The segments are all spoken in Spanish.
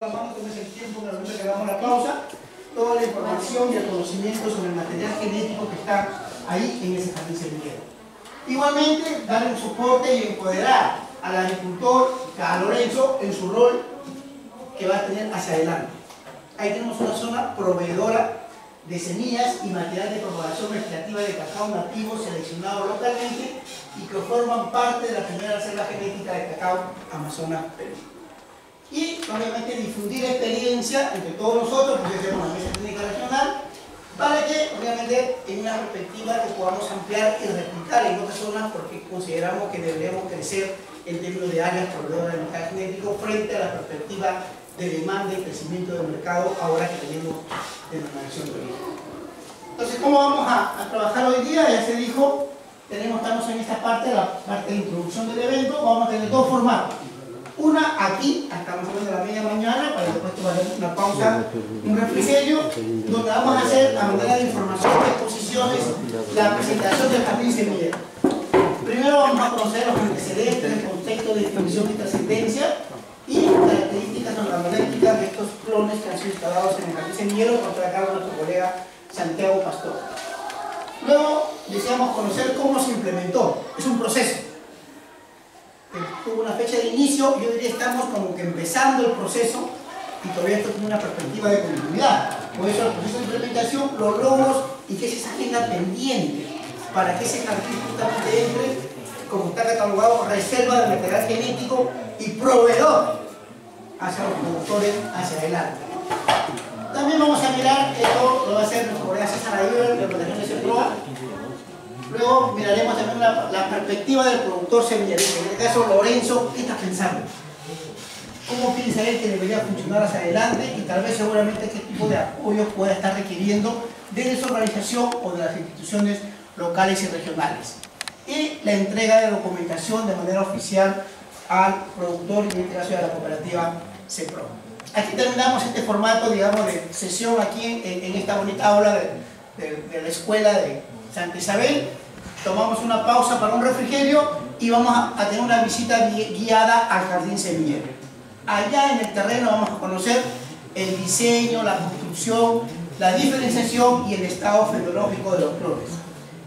Tómese el tiempo en momento que hagamos la pausa, toda la información y el conocimiento sobre el material genético que está ahí en ese jardín semillero. Igualmente, dar un soporte y empoderar al agricultor, a Lorenzo, en su rol que va a tener hacia adelante. Ahí tenemos una zona proveedora de semillas y material de propagación recreativa de cacao nativo seleccionado localmente y que forman parte de la primera reserva genética de cacao Amazonas Perú y obviamente difundir experiencia entre todos nosotros, porque tenemos una mesa técnica regional, para que obviamente en una perspectiva que podamos ampliar y replicar en otras zonas porque consideramos que deberíamos crecer en términos de áreas proveedoras de mercado genético frente a la perspectiva de demanda y crecimiento del mercado ahora que tenemos denominación de origen. Entonces, ¿cómo vamos a, trabajar hoy día? Ya se dijo, tenemos, estamos en esta parte, la parte de introducción del evento, vamos a tener dos formatos. Una aquí, hasta más o menos la media mañana, para después tomar una pausa, un refrigerio, donde vamos a hacer a manera de información de exposiciones la presentación del jardín semillero. Primero vamos a conocer los antecedentes, el contexto de definición y trascendencia y características organoléctricas de estos clones que han sido instalados en el jardín semillero por acá nuestro colega Santiago Pastor. Luego deseamos conocer cómo se implementó. Es un proceso tuvo una fecha de inicio, yo diría estamos como que empezando el proceso y todavía esto tiene una perspectiva de continuidad. Por eso el proceso de implementación, los logros y que es esa agenda pendiente para que ese jardín justamente entre, como está catalogado, reserva de material genético y proveedor hacia los productores hacia adelante. También vamos a mirar, esto lo va a hacer nuestro colega César Ayuda, de Protección de Centroa, Luego miraremos también la, perspectiva del productor semillero. En este caso, Lorenzo, ¿qué está pensando? ¿Cómo piensa él que debería funcionar hacia adelante? Y tal vez seguramente qué tipo de apoyo pueda estar requiriendo de su organización o de las instituciones locales y regionales. Y la entrega de documentación de manera oficial al productor y en este caso de la cooperativa CEPRO. Aquí terminamos este formato, digamos, de sesión aquí en, esta bonita aula de la escuela de Santa Isabel, tomamos una pausa para un refrigerio y vamos a, tener una visita guiada al jardín semillero. Allá en el terreno vamos a conocer el diseño, la construcción, la diferenciación y el estado fenológico de los clones.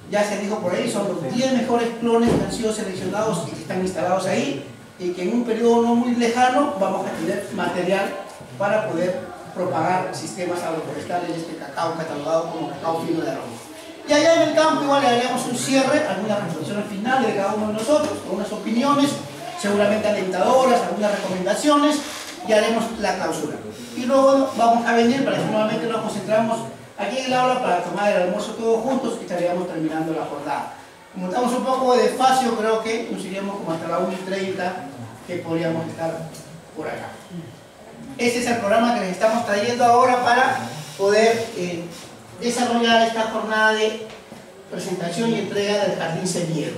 Ya se dijo por ahí, son los 10 mejores clones que han sido seleccionados y que están instalados ahí y que en un periodo no muy lejano vamos a tener material para poder propagar sistemas agroforestales de este cacao catalogado como cacao fino de aroma. Y allá en el campo igual le haremos un cierre, algunas reflexiones finales de cada uno de nosotros, algunas opiniones, seguramente alentadoras, algunas recomendaciones, y haremos la clausura. Y luego vamos a venir para que nuevamente nos concentramos aquí en el aula para tomar el almuerzo todos juntos y estaríamos terminando la jornada. Como estamos un poco de despacio, creo que nos iríamos como hasta la 1 y 30 que podríamos estar por acá. Este es el programa que les estamos trayendo ahora para poder eh, desarrollar esta jornada de presentación y entrega del jardín semillero.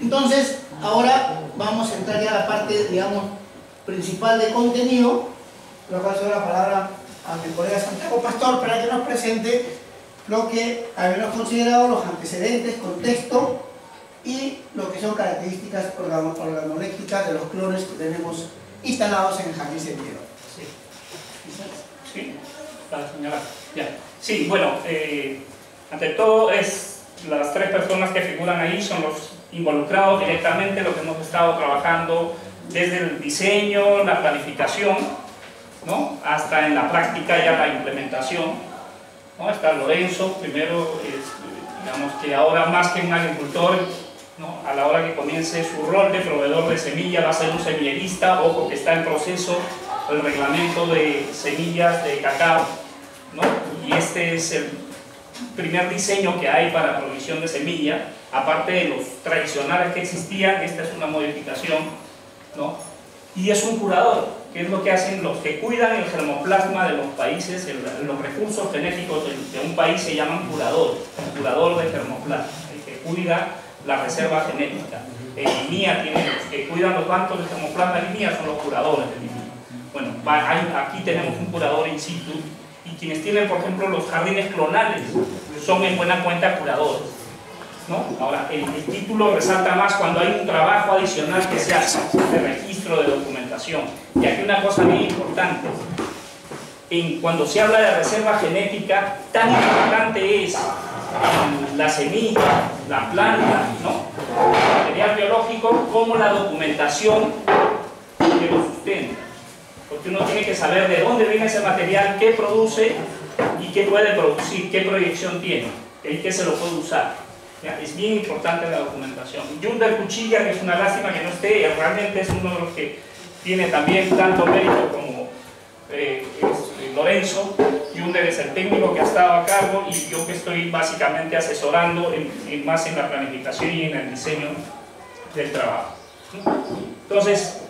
Entonces, ahora vamos a entrar ya a la parte, digamos, principal de contenido, lo cual la palabra a mi colega Santiago Pastor para que nos presente lo que habíamos considerado los antecedentes, contexto y lo que son características organoléctricas de los clones que tenemos instalados en el jardín semillero. Sí. ¿Sí? Para señalar. Ya. Sí, bueno, eh, ante todo es las tres personas que figuran ahí son los involucrados directamente, lo que hemos estado trabajando desde el diseño, la planificación, ¿no? hasta en la práctica ya la implementación. ¿no? Está Lorenzo, primero, digamos que ahora más que un agricultor, ¿no? a la hora que comience su rol de proveedor de semilla va a ser un semillerista, ojo que está en proceso el reglamento de semillas de cacao, ¿no? y este es el primer diseño que hay para provisión de semilla, aparte de los tradicionales que existían, esta es una modificación, ¿no? y es un curador, que es lo que hacen los que cuidan el germoplasma de los países, los recursos genéticos de, un país se llaman curador, curador de germoplasma, el que cuida la reserva genética. El INIA tiene los que cuidan los bancos de germoplasma de INIA son los curadores. Bueno, aquí tenemos un curador in situ quienes tienen, por ejemplo, los jardines clonales son en buena cuenta curadores. ¿no? Ahora, el, título resalta más cuando hay un trabajo adicional que se hace de registro de documentación. Y aquí una cosa bien importante. En, cuando se habla de reserva genética, tan importante es la semilla, la planta, ¿no? el material biológico, como la documentación que lo sustenta. Porque uno tiene que saber de dónde viene ese material, qué produce y qué puede producir, qué proyección tiene, y qué se lo puede usar. Es bien importante la documentación. Yunder Cuchilla, que es una lástima que no esté, realmente es uno de los que tiene también tanto mérito como eh, eh, Lorenzo. Yunder es el técnico que ha estado a cargo y yo que estoy básicamente asesorando en, más en la planificación y en el diseño del trabajo. Entonces,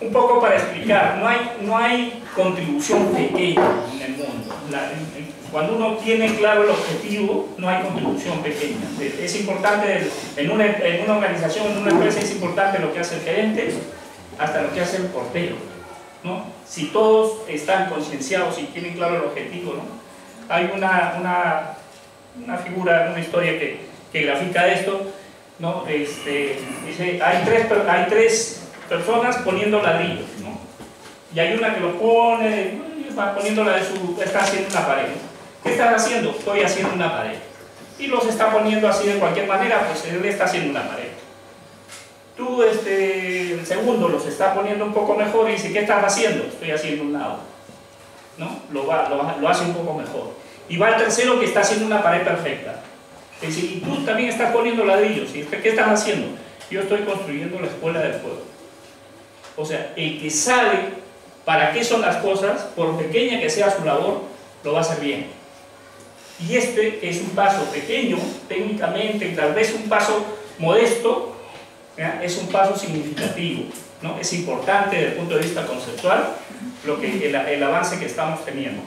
un poco para explicar, no hay, no hay contribución pequeña en el mundo. cuando uno tiene claro el objetivo, no hay contribución pequeña. Es importante, en una, en una organización, en una empresa, es importante lo que hace el gerente, hasta lo que hace el portero. ¿no? Si todos están concienciados y tienen claro el objetivo, ¿no? hay una, una, una figura, una historia que, que grafica esto, ¿no? este, dice, hay tres, hay tres personas poniendo ladrillos, ¿no? Y hay una que lo pone, va poniendo la de su, está haciendo una pared. ¿Qué estás haciendo? Estoy haciendo una pared. Y los está poniendo así de cualquier manera, pues él está haciendo una pared. Tú, este, el segundo, los está poniendo un poco mejor y dice, ¿qué estás haciendo? Estoy haciendo un lado. ¿No? Lo, va, lo, hace un poco mejor. Y va el tercero que está haciendo una pared perfecta. Y tú también estás poniendo ladrillos. ¿Qué estás haciendo? Yo estoy construyendo la escuela del pueblo. O sea, el que sabe para qué son las cosas, por pequeña que sea su labor, lo va a hacer bien. Y este es un paso pequeño, técnicamente, tal vez un paso modesto, es un paso significativo. ¿no? Es importante desde el punto de vista conceptual lo que, el, el avance que estamos teniendo,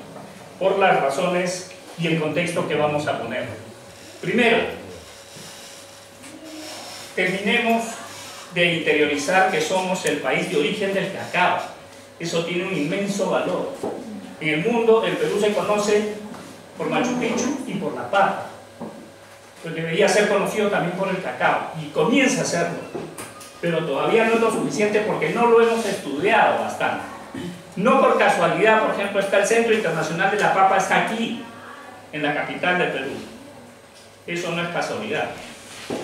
por las razones y el contexto que vamos a poner. Primero, terminemos de interiorizar que somos el país de origen del cacao. Eso tiene un inmenso valor. En el mundo, el Perú se conoce por Machu Picchu y por la papa. Pero debería ser conocido también por el cacao. Y comienza a serlo. Pero todavía no es lo suficiente porque no lo hemos estudiado bastante. No por casualidad, por ejemplo, está el Centro Internacional de la Papa, está aquí, en la capital del Perú. Eso no es casualidad,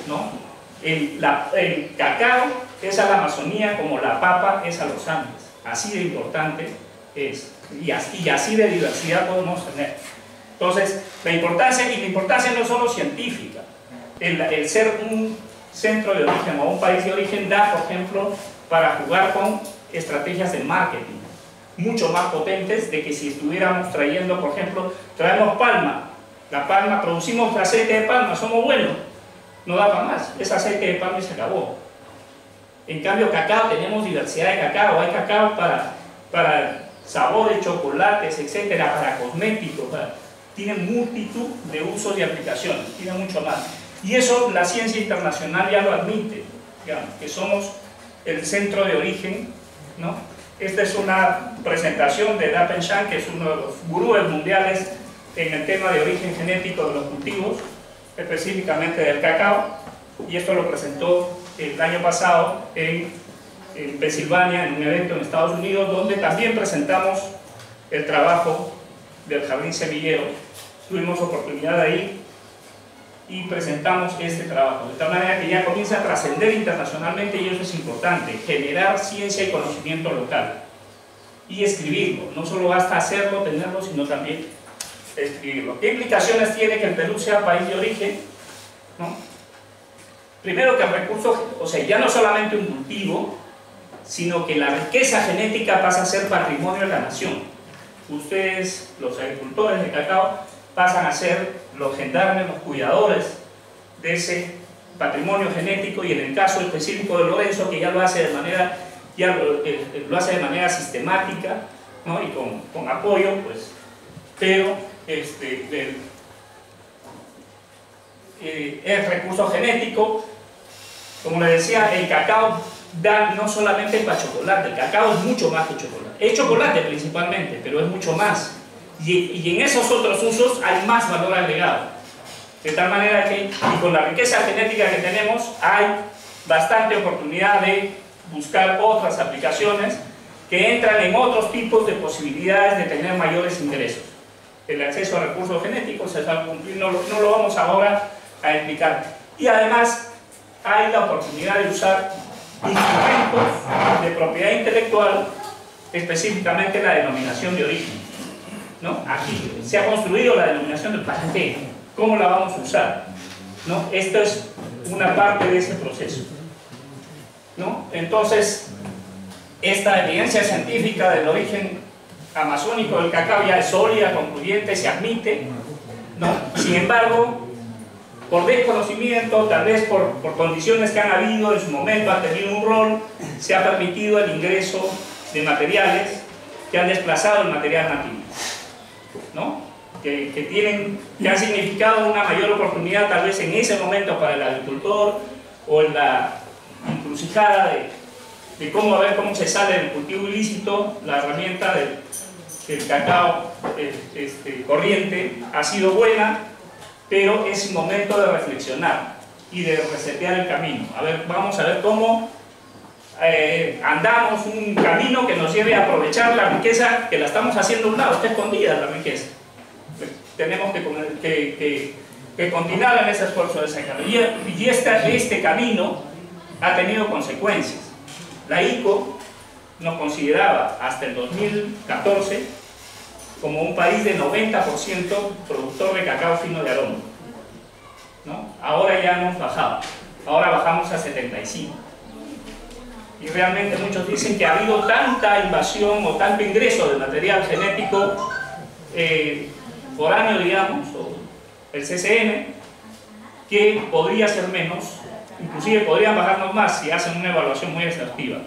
¿no? El, cacao es a la Amazonía como la papa es a los Andes. Así de importante es. Y así, de diversidad podemos tener. Entonces, la importancia, y la importancia no solo científica. El, ser un centro de origen o un país de origen da, por ejemplo, para jugar con estrategias de marketing mucho más potentes de que si estuviéramos trayendo, por ejemplo, traemos palma, la palma, producimos aceite de palma, somos buenos, no da para más, ese aceite de palma se acabó. En cambio, cacao, tenemos diversidad de cacao, hay cacao para, para sabores, chocolates, etcétera, para cosméticos, tiene multitud de usos y aplicaciones, tiene mucho más. Y eso la ciencia internacional ya lo admite, digamos, que somos el centro de origen, ¿no? Esta es una presentación de Dapen Shang, que es uno de los gurúes mundiales en el tema de origen genético de los cultivos, específicamente del cacao, y esto lo presentó el año pasado en, en Pensilvania, en un evento en Estados Unidos, donde también presentamos el trabajo del jardín semillero. Tuvimos oportunidad ir y presentamos este trabajo, de tal manera que ya comienza a trascender internacionalmente y eso es importante, generar ciencia y conocimiento local y escribirlo, no solo basta hacerlo, tenerlo, sino también escribirlo. ¿Qué implicaciones tiene que el Perú sea país de origen? Primero que el recurso, o sea, ya no solamente un cultivo, sino que la riqueza genética pasa a ser patrimonio de la nación. Ustedes, los agricultores de cacao, pasan a ser los gendarmes, los cuidadores de ese patrimonio genético y en el caso específico de Lorenzo, que ya lo hace de manera, ya lo, eh, hace de manera sistemática ¿no? y con, con apoyo, pues, pero este, del, eh, es recurso genético. Como les decía, el cacao da no solamente para chocolate, el cacao es mucho más que chocolate. Es chocolate principalmente, pero es mucho más. Y, y en esos otros usos hay más valor agregado. De tal manera que, y con la riqueza genética que tenemos, hay bastante oportunidad de, buscar otras aplicaciones que entran en otros tipos de posibilidades de tener mayores ingresos. El acceso a recursos genéticos no, no lo vamos ahora a explicar. Y además hay la oportunidad de usar instrumentos de propiedad intelectual, específicamente la denominación de origen. ¿no? Aquí se ha construido la denominación de para ¿Cómo la vamos a usar? ¿No? Esto es una parte de ese proceso. ¿no? Entonces, esta evidencia científica del origen amazónico del cacao ya es sólida, concluyente, se admite. ¿no? Sin embargo, por desconocimiento, tal vez por, por, condiciones que han habido en su momento, han tenido un rol, se ha permitido el ingreso de materiales que han desplazado el material nativo, ¿no? que, que, tienen, que han significado una mayor oportunidad tal vez en ese momento para el agricultor o en la encrucijada de, de cómo a ver cómo se sale del cultivo ilícito, la herramienta del, del cacao este, corriente ha sido buena, pero es momento de reflexionar y de resetear el camino. A ver, vamos a ver cómo eh, andamos un camino que nos lleve a aprovechar la riqueza que la estamos haciendo a un lado, está escondida la riqueza. Tenemos que, continuar en ese esfuerzo de sacarlo. Y, este camino ha tenido consecuencias. La ICO nos consideraba hasta el 2014 como un país de 90% productor de cacao fino de aroma. ¿no? Ahora ya hemos bajado, ahora bajamos a 75. Y realmente muchos dicen que ha habido tanta invasión o tanto ingreso de material genético eh, año, digamos, o el CCN, que podría ser menos, inclusive podrían bajarnos más si hacen una evaluación muy exhaustiva.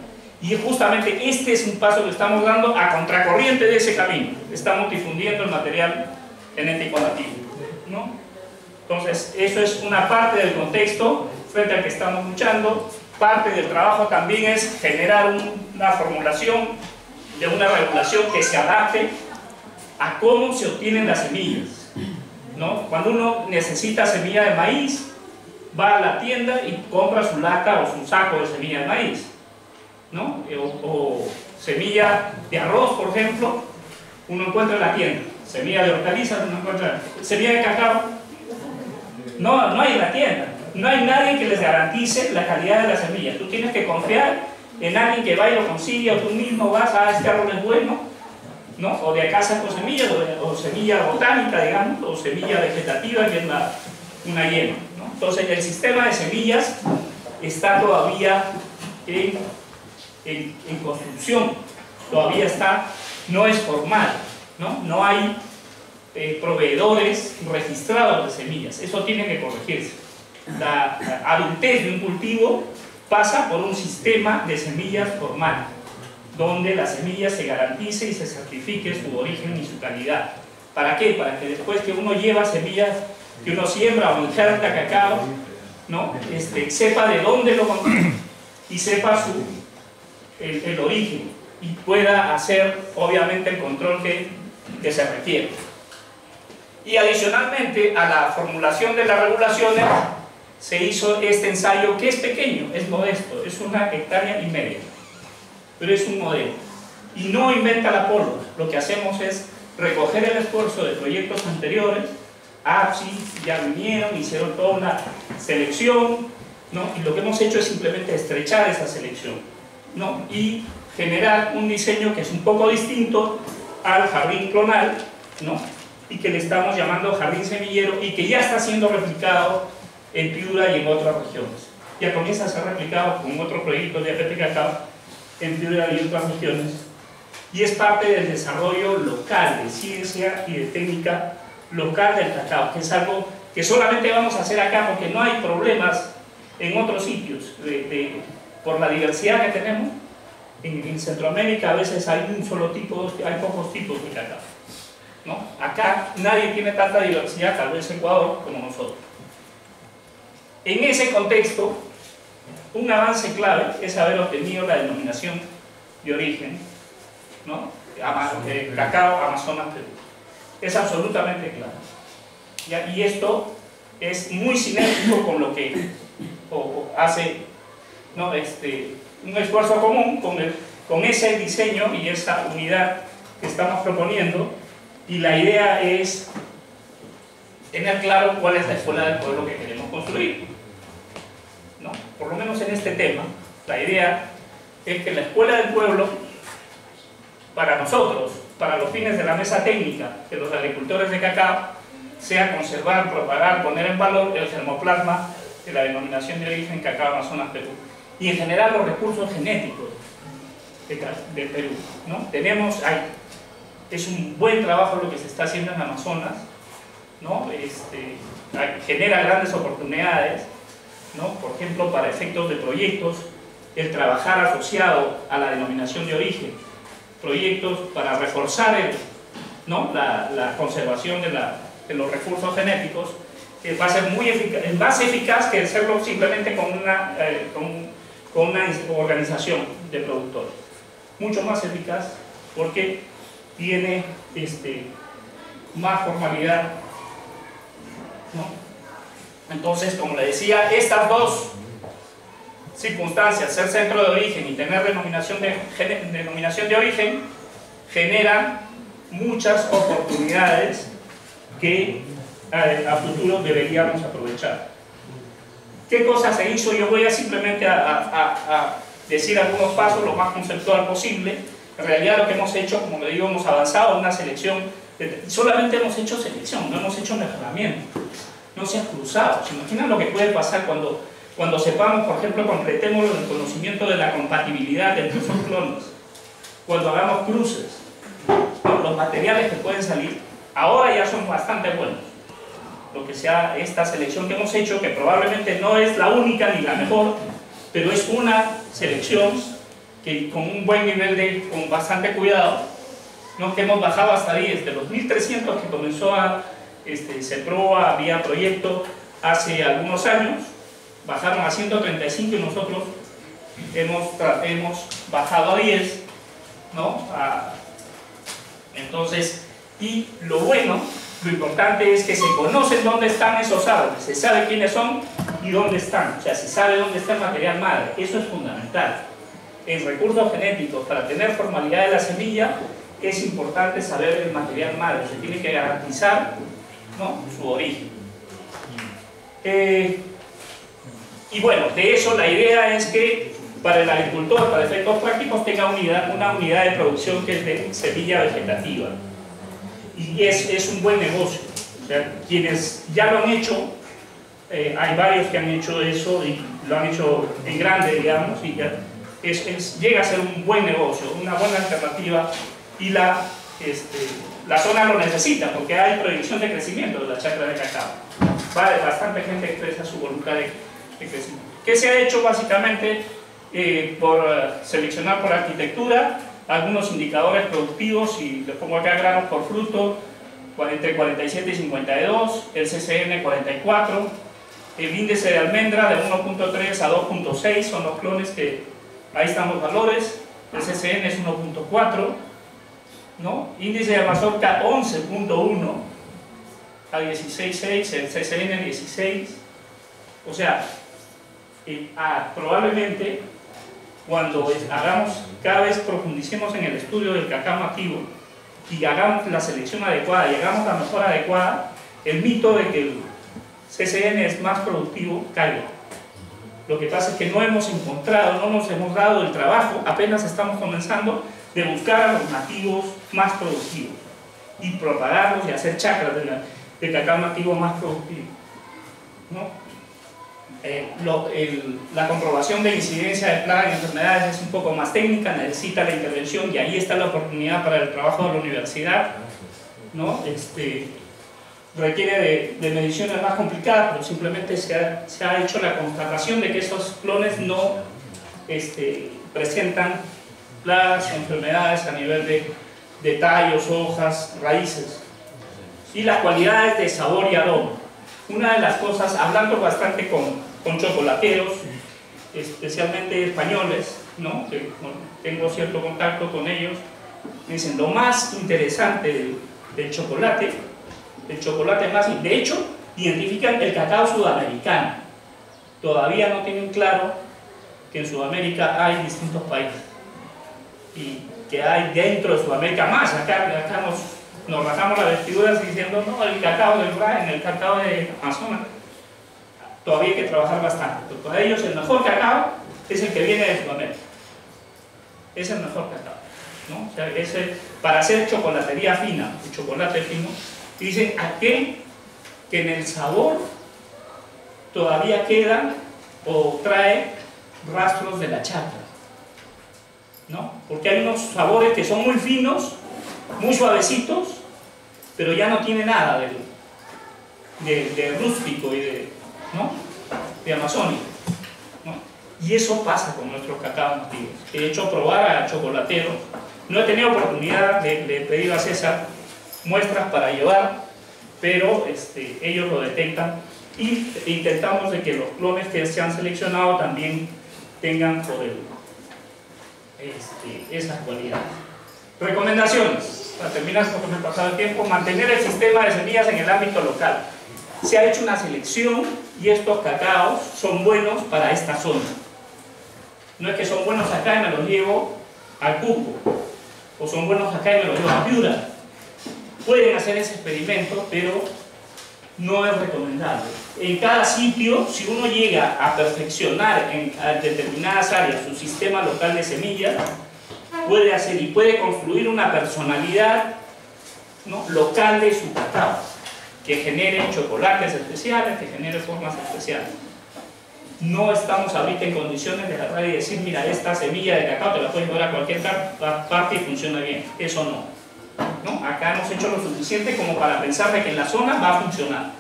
Y justamente este es un paso que estamos dando a contracorriente de ese camino. Estamos difundiendo el material genético nativo. ¿no? Entonces, eso es una parte del contexto frente al que estamos luchando. Parte del trabajo también es generar una formulación de una regulación que se adapte a cómo se obtienen las semillas. ¿no? Cuando uno necesita semilla de maíz, va a la tienda y compra su lata o su saco de semilla de maíz ¿no? Eh, o, semilla de arroz, por ejemplo, uno encuentra en la tienda. Semilla de hortalizas, uno encuentra. Semilla de cacao, no, no hay en la tienda. No hay nadie que les garantice la calidad de la semilla. Tú tienes que confiar en alguien que va y lo consigue, o tú mismo vas a este árbol es bueno, ¿no? o de acá saco semillas, o, semilla botánica, digamos, o semilla vegetativa, que es una yema. ¿no? Entonces, el sistema de semillas está todavía en, construcción, todavía está, no es formal, no, no hay eh, proveedores registrados de semillas, eso tiene que corregirse. La, adultez de un cultivo pasa por un sistema de semillas formal, donde la semilla se garantice y se certifique su origen y su calidad. ¿Para qué? Para que después que uno lleva semillas, que uno siembra o injerta cacao, ¿no? este, sepa de dónde lo y sepa su el, origen y pueda hacer obviamente el control que, que se requiere. Y adicionalmente a la formulación de las regulaciones se hizo este ensayo que es pequeño, es modesto, es una hectárea y media, pero es un modelo. Y no inventa la pólvora, lo que hacemos es recoger el esfuerzo de proyectos anteriores, APSI ya vinieron, hicieron toda una selección, ¿no? y lo que hemos hecho es simplemente estrechar esa selección ¿no? y generar un diseño que es un poco distinto al jardín clonal ¿no? y que le estamos llamando jardín semillero y que ya está siendo replicado en Piura y en otras regiones. Ya comienza a ser replicado con otro proyecto de APP Cacao en Piura y otras regiones y es parte del desarrollo local de ciencia y de técnica local del cacao, que es algo que solamente vamos a hacer acá porque no hay problemas en otros sitios de por la diversidad que tenemos, en, Centroamérica a veces hay un solo tipo, hay pocos tipos de cacao. ¿no? Acá nadie tiene tanta diversidad, tal vez Ecuador, como nosotros. En ese contexto, un avance clave es haber obtenido la denominación de origen, ¿no? Eh, cacao Amazonas Perú. Es absolutamente claro. Y esto es muy sinérgico con lo que hace ¿no? este, un esfuerzo común con, con ese diseño y esa unidad que estamos proponiendo y la idea es tener claro cuál es la escuela del pueblo que queremos construir. ¿no? Por lo menos en este tema, la idea es que la escuela del pueblo, para nosotros, para los fines de la mesa técnica de los agricultores de cacao, sea conservar, propagar, poner en valor el germoplasma de la denominación de origen Cacao Amazonas Perú y en general los recursos genéticos de, Perú. ¿no? Tenemos, hay, es un buen trabajo lo que se está haciendo en Amazonas, ¿no? este, genera grandes oportunidades, ¿no? por ejemplo, para efectos de proyectos, el trabajar asociado a la denominación de origen, proyectos para reforzar el, ¿no? la, la conservación de la, de los recursos genéticos, va a ser muy eficaz, más eficaz que hacerlo simplemente con una, eh, con, con una organización de productores. Mucho más eficaz porque tiene este, más formalidad. Entonces, como le decía, estas dos circunstancias, ser centro de origen y tener denominación de, denominación de origen, generan muchas oportunidades que eh, a, futuro deberíamos aprovechar. ¿Qué cosas se hizo? Yo voy a simplemente a, decir algunos pasos lo más conceptual posible. En realidad lo que hemos hecho, como le digo, hemos avanzado en una selección, solamente hemos hecho selección, no hemos hecho mejoramiento, no se ha cruzado. ¿Se imaginan lo que puede pasar cuando, cuando sepamos, por ejemplo, completemos el conocimiento de la compatibilidad entre esos clones? Cuando hagamos cruces, los materiales que pueden salir, ahora ya son bastante buenos. Lo que sea esta selección que hemos hecho, que probablemente no es la única ni la mejor, pero es una selección que con un buen nivel de, con bastante cuidado, ¿no? que hemos bajado hasta 10, de los 1300 que comenzó a, este, se proba, había proyecto hace algunos años, bajaron a 135 y nosotros hemos, hemos bajado a 10, ¿no? entonces, y lo bueno, lo importante es que se conocen dónde están esos árboles, se sabe quiénes son y dónde están, o sea, se sabe dónde está el material madre, eso es fundamental. En recursos genéticos, para tener formalidad de la semilla, es importante saber el material madre, se tiene que garantizar ¿no? su origen. Eh, y bueno, de eso la idea es que para el agricultor, para efectos prácticos, tenga una unidad de producción que es de semilla vegetativa y es, es un buen negocio. O sea, quienes ya lo han hecho, eh, hay varios que han hecho eso y lo han hecho en grande, digamos, y ya es, llega a ser un buen negocio, una buena alternativa y la, este, la zona lo necesita porque hay proyección de crecimiento de la chacra de cacao. Bastante gente expresa su voluntad de, crecimiento. ¿Qué se ha hecho básicamente? Eh, por eh, seleccionar por arquitectura, algunos indicadores productivos y les pongo acá granos por fruto entre 47 y 52, el CCN 44, el índice de almendra de 1.3 a 2.6 son los clones que ahí están los valores, el CCN es 1.4, ¿no? índice de mazorca 11.1 a 16.6, el CCN 16, o sea, eh, ah, probablemente cuando hagamos, cada vez profundicemos en el estudio del cacao nativo y hagamos la selección adecuada y hagamos la mejora adecuada, el mito de que el CCN es más productivo caiga. Lo que pasa es que no hemos encontrado, no nos hemos dado el trabajo, apenas estamos comenzando, de buscar a los nativos más productivos y propagarlos y hacer chacras de, cacao nativo más productivo. ¿no? Eh, la comprobación de incidencia de plagas y enfermedades es un poco más técnica, necesita la intervención y ahí está la oportunidad para el trabajo de la universidad. ¿no? Este, requiere de, mediciones más complicadas, pero simplemente se ha, hecho la constatación de que esos clones no este, presentan plagas o enfermedades a nivel de, de tallos, hojas, raíces. Y las cualidades de sabor y aroma. Una de las cosas, hablando bastante con, con chocolateros, especialmente españoles, ¿no? que tengo cierto contacto con ellos, me dicen lo más interesante del, chocolate, el chocolate más, de hecho, identifican el cacao sudamericano. Todavía no tienen claro que en Sudamérica hay distintos países y que hay dentro de Sudamérica más. Acá, acá nos, nos bajamos las vestiduras diciendo, no, el cacao del Brain, el cacao de Amazonas. Todavía hay que trabajar bastante, pero para ellos el mejor cacao es el que viene de Sudamérica. Es el mejor cacao. ¿no? O sea, ese, para hacer chocolatería fina, o chocolate fino, dicen aquel que en el sabor todavía queda o trae rastros de la chata. ¿no? Porque hay unos sabores que son muy finos, muy suavecitos, pero ya no tiene nada de, de, rústico y de, ¿no? de amazónico. Y eso pasa con nuestros cacao nativos. He hecho probar a chocolatero. No he tenido oportunidad de, pedir a César muestras para llevar, pero este, ellos lo detectan y intentamos de que los clones que se han seleccionado también tengan este, esas cualidades. Recomendaciones, para terminar porque me pasado el tiempo, mantener el sistema de semillas en el ámbito local. Se ha hecho una selección y estos cacaos son buenos para esta zona. No es que son buenos acá y me los llevo al Cusco, o son buenos acá y me los llevo a Piura. Pueden hacer ese experimento, pero no es recomendable. En cada sitio, si uno llega a perfeccionar en determinadas áreas su sistema local de semillas, puede hacer y puede construir una personalidad local de su cacao, que genere chocolates especiales, que genere formas especiales. No estamos ahorita en condiciones de agarrar y decir, mira, esta semilla de cacao te la puedes llevar a cualquier parte y funciona bien. Eso no. ¿no? Acá hemos hecho lo suficiente como para pensar de que en la zona va a funcionar.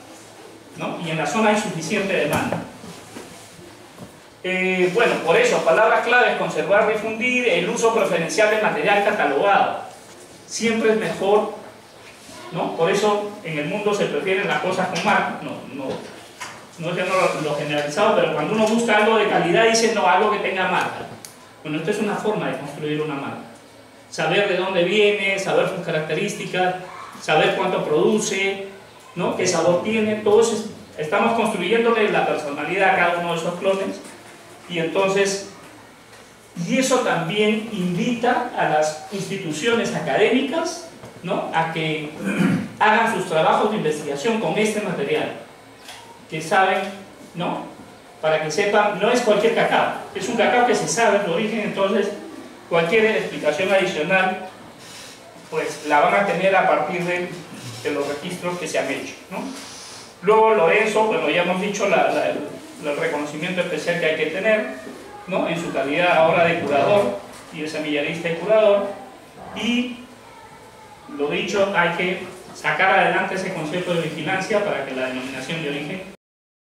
¿no? Y en la zona hay suficiente demanda. Eh, bueno, por eso, palabras claves, conservar, difundir, el uso preferencial de material catalogado. Siempre es mejor, ¿no? Por eso en el mundo se prefieren las cosas con marca. No, no, no es no lo, generalizado, pero cuando uno busca algo de calidad dice, no, algo que tenga marca. Bueno, esto es una forma de construir una marca saber de dónde viene, saber sus características, saber cuánto produce, ¿no? qué sabor tiene, todos estamos construyéndole la personalidad a cada uno de esos clones y entonces, y eso también invita a las instituciones académicas ¿no? a que hagan sus trabajos de investigación con este material, que saben, ¿no? Para que sepan, no es cualquier cacao, es un cacao que se sabe su origen, entonces Cualquier explicación adicional, pues la van a tener a partir de, los registros que se han hecho. ¿no? Luego Lorenzo, bueno, ya hemos dicho el reconocimiento especial que hay que tener, ¿no? en su calidad ahora de curador y de semillarista y curador, y lo dicho, hay que sacar adelante ese concepto de vigilancia para que la denominación de origen